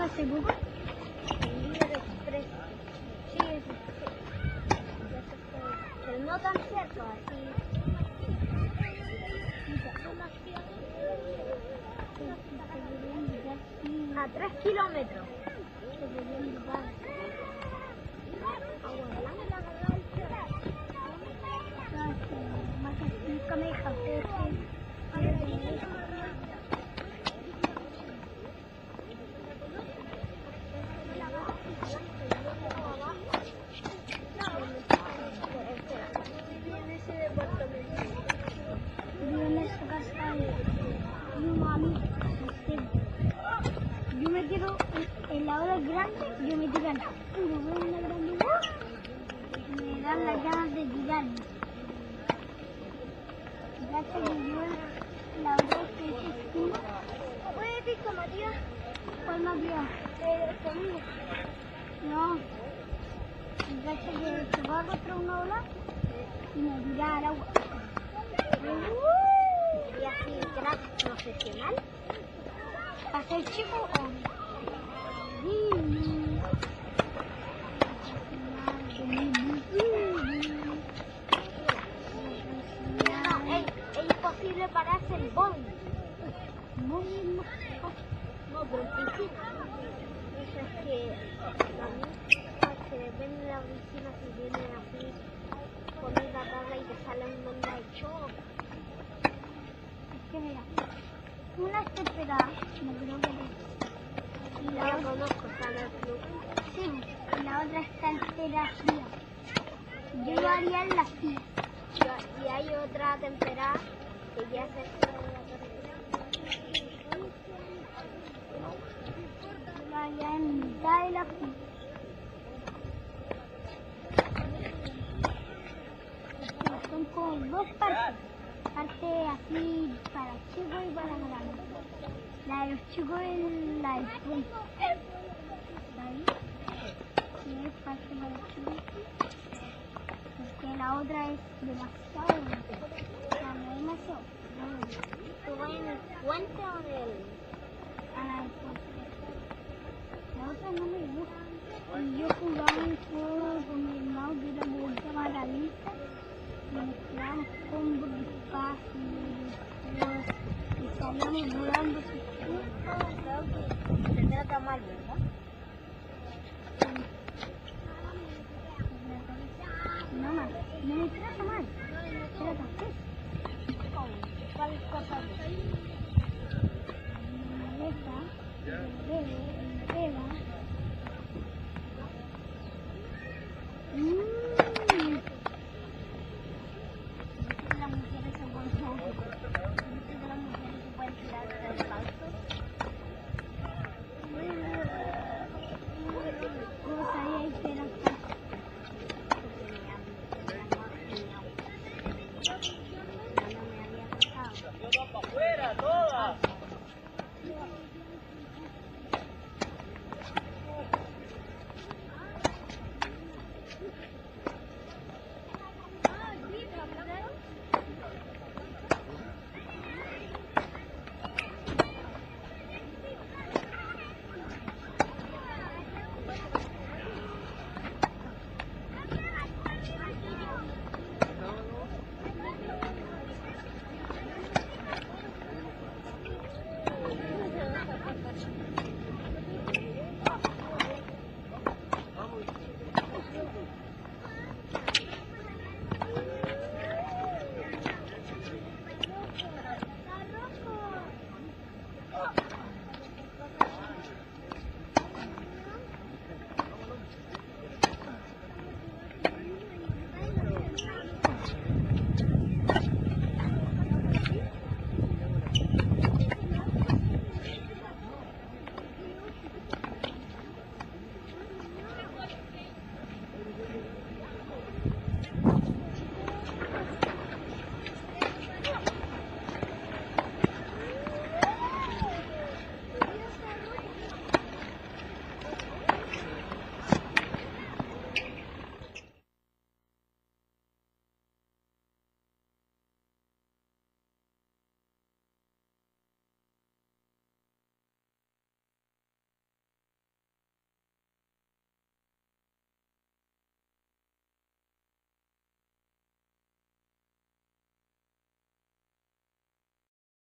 Google? Líder Express. Sí. Pero no tan cerca, así. A 3 kilómetros. Me Este, Yo me tiro en, en la hora grande, yo me veo una grande ¡uh! me dan las ganas de tirarme. Fíjate que yo la hora que es esquina, ¿Puedes ir con Matías? ¿cuál vio? Eh, conmigo. No. Fíjate que se va contra una ola y me tira al agua. Y así, crack profesional. ¿Para ser chico o...? No, pero en piscina. Eso es que a mí se ven en la piscina si viene así con una tabla y te sale un onda de shock. Es que mira, una está esperada, no creo que es. Y la la conozco, sale el sí, y la otra está entera fría. Yo lo haría en la fría. Y- hay otra temporada que ya se de la carretera. Son como dos partes. Parte así para chicos y para grandes. La de los chicos es la del puente. ¿Ahí? Y es parte para los chicos. Porque la otra es demasiado grande. O sea, no demasiado. ¿Tú vas en el puente o en el...? a la del puente. La otra no me gusta. Y yo jugaba un juego con mi hermano que era muy maravilla. De espacio y volando. Se trata mal, ¿verdad? No no me mal. ¿Cuál cosa? Me pega.